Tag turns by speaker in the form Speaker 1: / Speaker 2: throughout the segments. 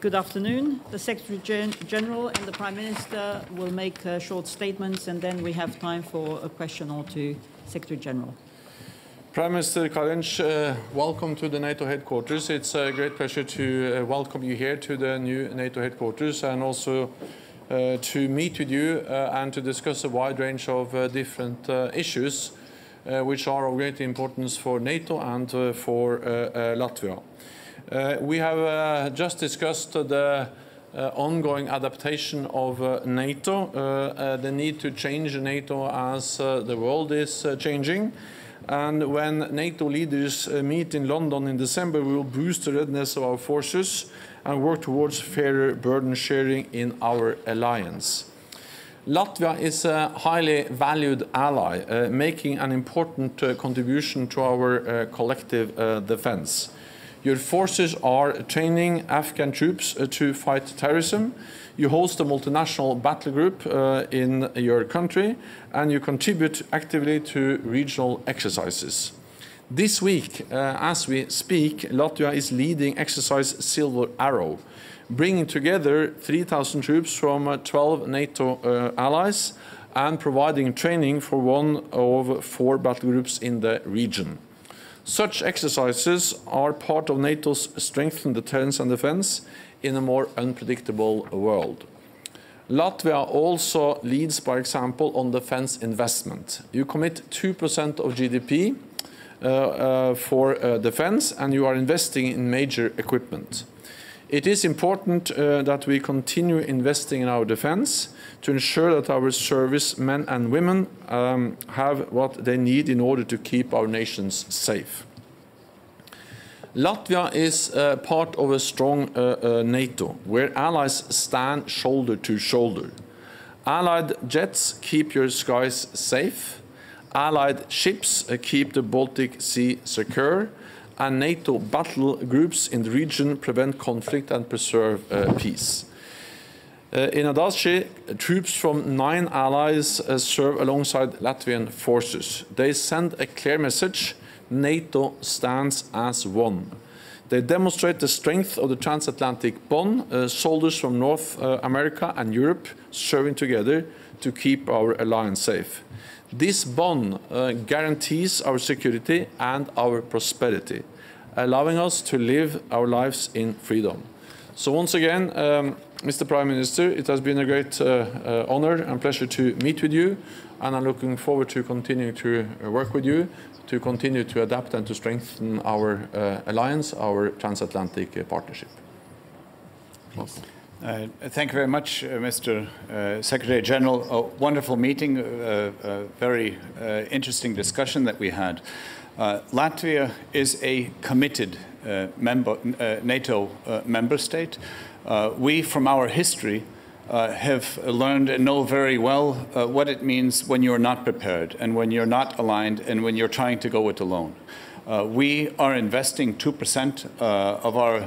Speaker 1: Good afternoon. The Secretary Gen General and the Prime Minister will make uh, short statements and then we have time for a question or two. Secretary General.
Speaker 2: Prime Minister Kariņš, uh, welcome to the NATO headquarters. It's a great pleasure to uh, welcome you here to the new NATO headquarters and also uh, to meet with you uh, and to discuss a wide range of uh, different uh, issues which are of great importance for NATO and for Latvia. We have just discussed the ongoing adaptation of NATO, the need to change NATO as the world is changing. And when NATO leaders uh, meet in London in December, we will boost the readiness of our forces and work towards fairer burden sharing in our alliance. Latvia is a highly valued ally, uh, making an important uh, contribution to our uh, collective uh, defense. Your forces are training Afghan troops uh, to fight terrorism. You host a multinational battle group uh, in your country, and you contribute actively to regional exercises. This week, uh, as we speak, Latvia is leading exercise Silver Arrow, bringing together 3,000 troops from uh, 12 NATO allies and providing training for one of four battle groups in the region. Such exercises are part of NATO's strengthened deterrence and defense in a more unpredictable world. Latvia also leads by example on defense investment. You commit 2% of GDP uh, uh, for uh, defense and you are investing in major equipment. It is important uh, that we continue investing in our defense to ensure that our servicemen and women um, have what they need in order to keep our nations safe. Latvia is uh, part of a strong uh, NATO, where allies stand shoulder to shoulder. Allied jets keep your skies safe, Allied ships uh, keep the Baltic Sea secure, and NATO battle groups in the region prevent conflict and preserve uh, peace. Uh, in Ādaži, troops from nine allies uh, serve alongside Latvian forces. They send a clear message NATO stands as one. They demonstrate the strength of the transatlantic bond, uh, soldiers from North uh, America and Europe serving together to keep our alliance safe. This bond uh, guarantees our security and our prosperity, allowing us to live our lives in freedom. So once again, um, Mr. Prime Minister, it has been a great uh, uh, honor and pleasure to meet with you, and I'm looking forward to continuing to work with you to continue to adapt and to strengthen our uh, alliance, our transatlantic partnership.
Speaker 3: Uh, thank you very much, uh, Mr. Uh, Secretary General. A wonderful meeting, a very uh, interesting discussion that we had. Latvia is a committed member, NATO member state. We, from our history, have learned and know very well what it means when you're not prepared and when you're not aligned and when you're trying to go it alone. Uh, we are investing 2% uh, of our uh,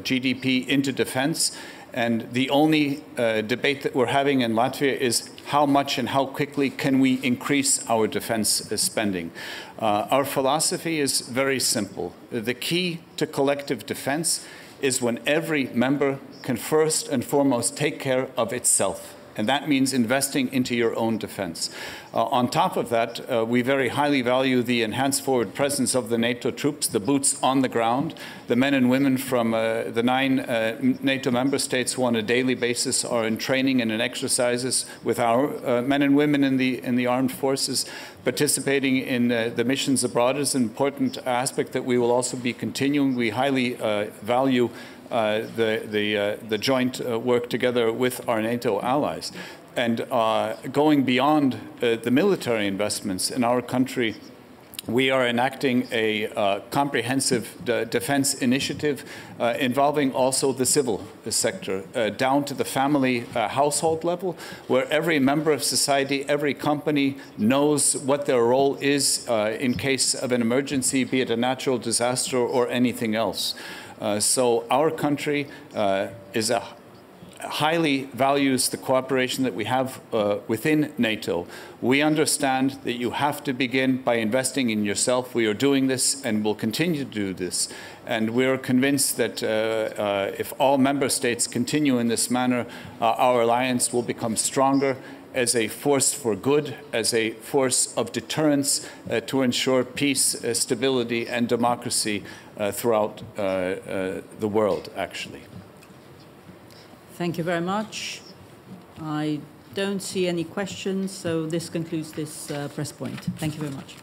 Speaker 3: GDP into defense, and the only uh, debate that we're having in Latvia is how much and how quickly can we increase our defense uh, spending. Uh, our philosophy is very simple. The key to collective defense is when every member can first and foremost take care of itself and that means investing into your own defense. Uh, on top of that, uh, we very highly value the enhanced forward presence of the NATO troops, the boots on the ground, the men and women from uh, the nine uh, NATO member states who on a daily basis are in training and in exercises with our uh, men and women in the, in the armed forces. Participating in uh, the missions abroad is an important aspect that we will also be continuing. We highly value the, the, uh, the joint uh, work together with our NATO allies. And going beyond the military investments in our country, we are enacting a uh, comprehensive defense initiative uh, involving also the civil sector, uh, down to the family household level, where every member of society, every company knows what their role is in case of an emergency, be it a natural disaster or anything else. Uh, so our country uh, is a highly values the cooperation that we have uh, within NATO. We understand that you have to begin by investing in yourself. We are doing this and will continue to do this. And we're convinced that uh, uh, if all member states continue in this manner, uh, our alliance will become stronger as a force for good, as a force of deterrence uh, to ensure peace, uh, stability, and democracy uh, throughout uh, uh, the world, actually.
Speaker 1: Thank you very much. I don't see any questions, so this concludes this uh, press point. Thank you very much.